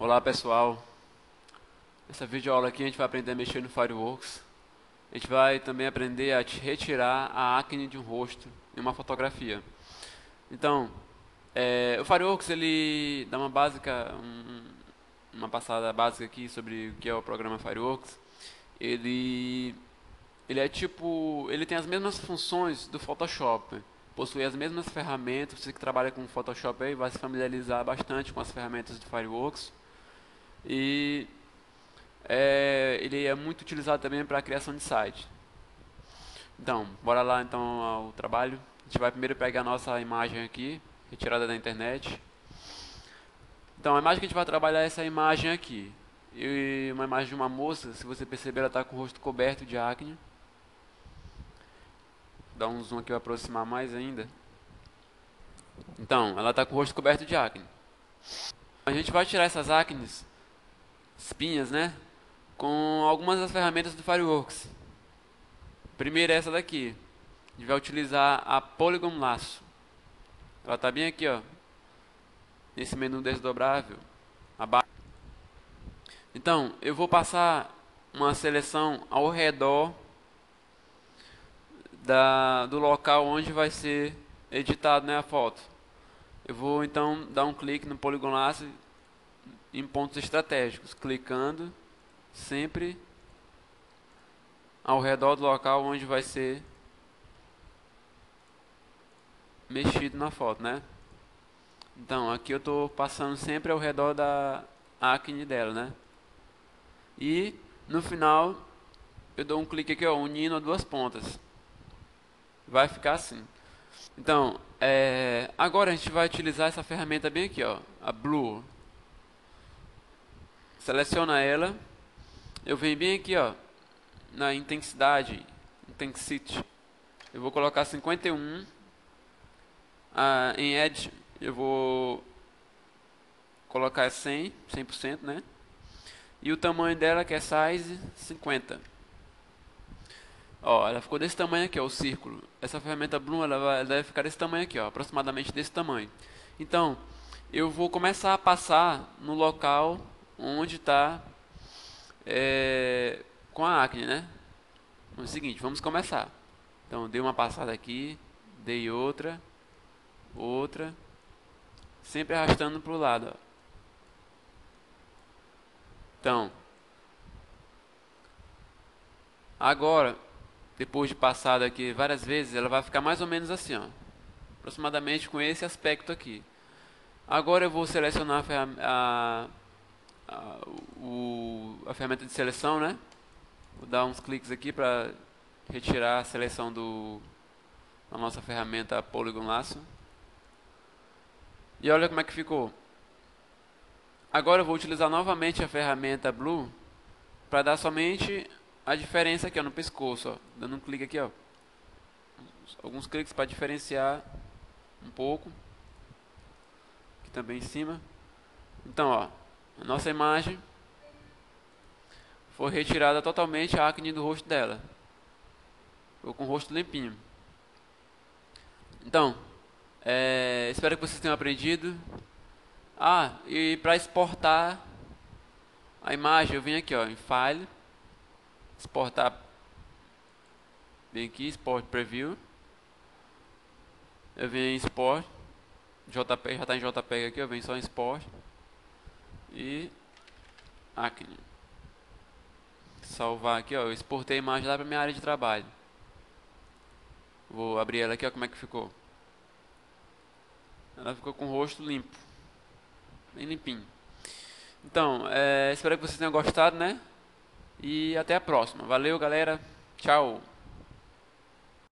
Olá pessoal, nessa videoaula aqui a gente vai aprender a mexer no Fireworks. A gente vai também aprender a retirar a acne de um rosto em uma fotografia. Então, é, o Fireworks ele dá uma básica, um, uma passada básica aqui sobre o que é o programa Fireworks. Ele, ele é tipo, ele tem as mesmas funções do Photoshop possui as mesmas ferramentas. Você que trabalha com Photoshop aí vai se familiarizar bastante com as ferramentas do Fireworks. E é, ele é muito utilizado também para a criação de site. Então, bora lá então ao trabalho. A gente vai primeiro pegar a nossa imagem aqui, retirada da internet. Então, a imagem que a gente vai trabalhar é essa imagem aqui. E uma imagem de uma moça, se você perceber, ela está com o rosto coberto de acne dar um zoom aqui para aproximar mais ainda. Então, ela está com o rosto coberto de acne. A gente vai tirar essas acnes, espinhas, né? Com algumas das ferramentas do Fireworks. Primeiro é essa daqui. A gente vai utilizar a Polygon Laço. Ela está bem aqui, ó. Nesse menu desdobrável. Abaixo. Então, eu vou passar uma seleção ao redor da, do local onde vai ser editado né, a foto. Eu vou então dar um clique no Polygon Lasso em pontos estratégicos, clicando sempre ao redor do local onde vai ser mexido na foto, né? Então, aqui eu estou passando sempre ao redor da acne dela, né? E no final eu dou um clique aqui, ó, unindo as duas pontas vai ficar assim. Então, é, agora a gente vai utilizar essa ferramenta bem aqui, ó, a Blue. Seleciona ela. Eu venho bem aqui, ó, na intensidade, intensity. Eu vou colocar 51. Ah, em Edge, eu vou colocar 100, 100%, né? E o tamanho dela, que é size, 50. Ó, ela ficou desse tamanho aqui, ó, o círculo. Essa ferramenta Bloom, ela, vai, ela deve ficar desse tamanho aqui, ó, aproximadamente desse tamanho. Então, eu vou começar a passar no local onde está é, com a acne, né? Então, é o seguinte, vamos começar. Então, dei uma passada aqui, dei outra, outra, sempre arrastando para o lado, ó. Então, agora depois de passada aqui várias vezes, ela vai ficar mais ou menos assim, ó, aproximadamente com esse aspecto aqui. Agora eu vou selecionar a, a, a ferramenta de seleção, né? Vou dar uns cliques aqui para retirar a seleção do, da nossa ferramenta Polygon Lasso. E olha como é que ficou. Agora eu vou utilizar novamente a ferramenta Blue para dar somente a diferença aqui ó, no pescoço, ó, dando um clique aqui, ó. Alguns cliques para diferenciar um pouco. Aqui também em cima. Então, ó, a nossa imagem foi retirada totalmente a acne do rosto dela. Ficou com o rosto limpinho. Então, é, espero que vocês tenham aprendido. Ah, e para exportar a imagem, eu venho aqui ó, em File exportar bem aqui, Export Preview. Eu venho em Export, JPEG, já está em JPEG aqui, eu venho só em Export. E aqui. Salvar aqui, ó, eu exportei a imagem lá para minha área de trabalho. Vou abrir ela aqui, ó, como é que ficou. Ela ficou com o rosto limpo. Bem limpinho. Então, é, espero que vocês tenham gostado, né? E até a próxima. Valeu, galera. Tchau.